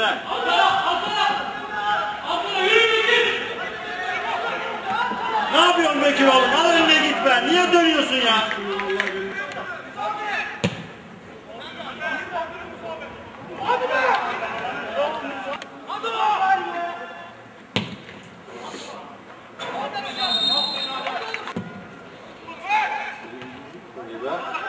güzel. Ne yapıyorsun Bekir oğlum? Al önüne git be. Niye dönüyorsun ya? İyi be.